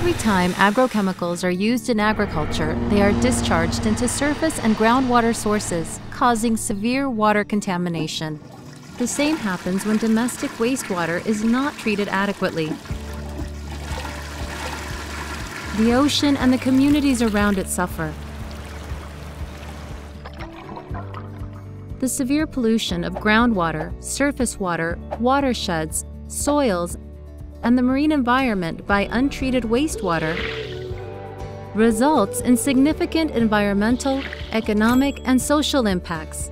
Every time agrochemicals are used in agriculture, they are discharged into surface and groundwater sources, causing severe water contamination. The same happens when domestic wastewater is not treated adequately. The ocean and the communities around it suffer. The severe pollution of groundwater, surface water, watersheds, soils, and the marine environment by untreated wastewater results in significant environmental, economic, and social impacts.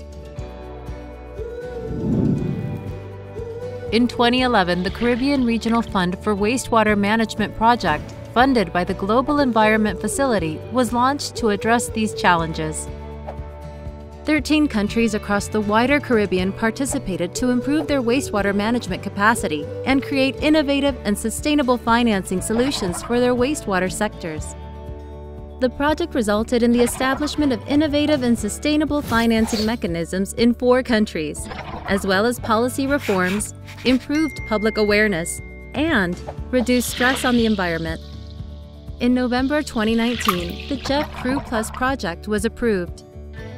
In 2011, the Caribbean Regional Fund for Wastewater Management Project, funded by the Global Environment Facility, was launched to address these challenges. 13 countries across the wider Caribbean participated to improve their wastewater management capacity and create innovative and sustainable financing solutions for their wastewater sectors. The project resulted in the establishment of innovative and sustainable financing mechanisms in four countries, as well as policy reforms, improved public awareness, and reduced stress on the environment. In November 2019, the GEF Crew Plus project was approved.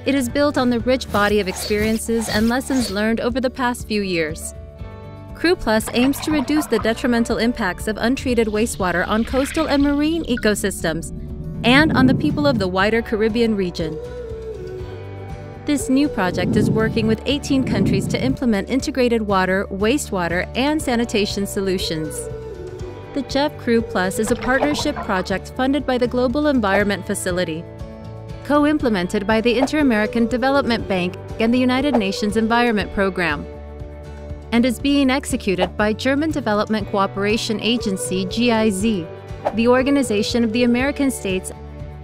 It is built on the rich body of experiences and lessons learned over the past few years. Crew Plus aims to reduce the detrimental impacts of untreated wastewater on coastal and marine ecosystems and on the people of the wider Caribbean region. This new project is working with 18 countries to implement integrated water, wastewater, and sanitation solutions. The GEF Crew Plus is a partnership project funded by the Global Environment Facility co-implemented by the Inter-American Development Bank and the United Nations Environment Program, and is being executed by German Development Cooperation Agency GIZ, the Organization of the American States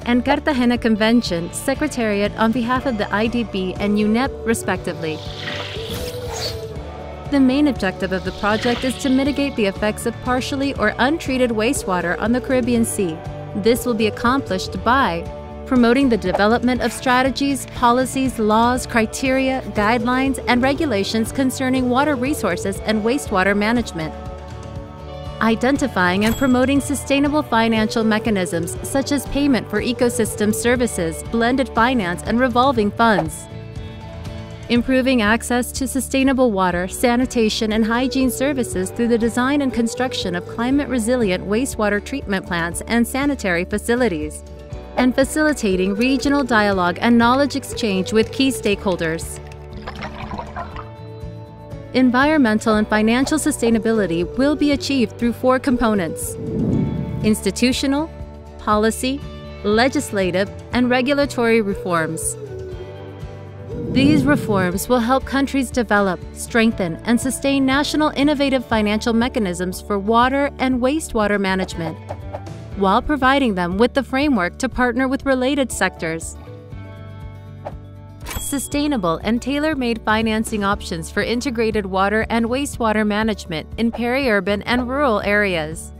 and Cartagena Convention Secretariat on behalf of the IDB and UNEP, respectively. The main objective of the project is to mitigate the effects of partially or untreated wastewater on the Caribbean Sea. This will be accomplished by promoting the development of strategies, policies, laws, criteria, guidelines, and regulations concerning water resources and wastewater management. Identifying and promoting sustainable financial mechanisms such as payment for ecosystem services, blended finance, and revolving funds. Improving access to sustainable water, sanitation, and hygiene services through the design and construction of climate resilient wastewater treatment plants and sanitary facilities and facilitating regional dialogue and knowledge exchange with key stakeholders. Environmental and financial sustainability will be achieved through four components institutional, policy, legislative, and regulatory reforms. These reforms will help countries develop, strengthen, and sustain national innovative financial mechanisms for water and wastewater management while providing them with the framework to partner with related sectors. Sustainable and tailor-made financing options for integrated water and wastewater management in peri-urban and rural areas.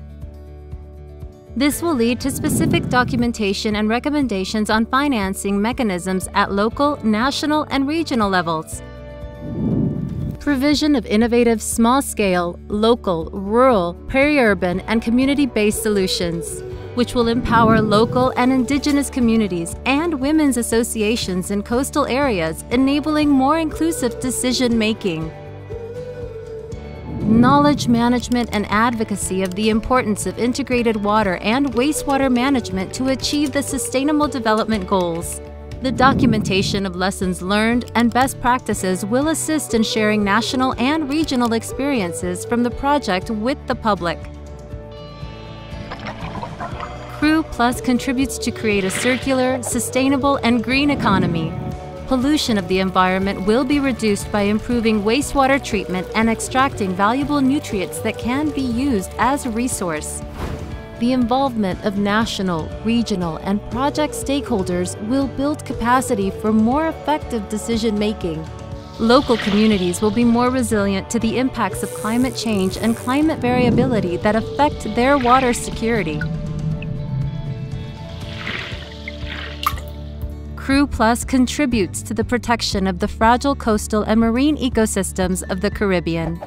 This will lead to specific documentation and recommendations on financing mechanisms at local, national, and regional levels. Provision of innovative small-scale, local, rural, peri-urban, and community-based solutions which will empower local and indigenous communities and women's associations in coastal areas, enabling more inclusive decision making. Knowledge management and advocacy of the importance of integrated water and wastewater management to achieve the Sustainable Development Goals. The documentation of lessons learned and best practices will assist in sharing national and regional experiences from the project with the public. Crew Plus contributes to create a circular, sustainable, and green economy. Pollution of the environment will be reduced by improving wastewater treatment and extracting valuable nutrients that can be used as a resource. The involvement of national, regional, and project stakeholders will build capacity for more effective decision making. Local communities will be more resilient to the impacts of climate change and climate variability that affect their water security. Crew Plus contributes to the protection of the fragile coastal and marine ecosystems of the Caribbean.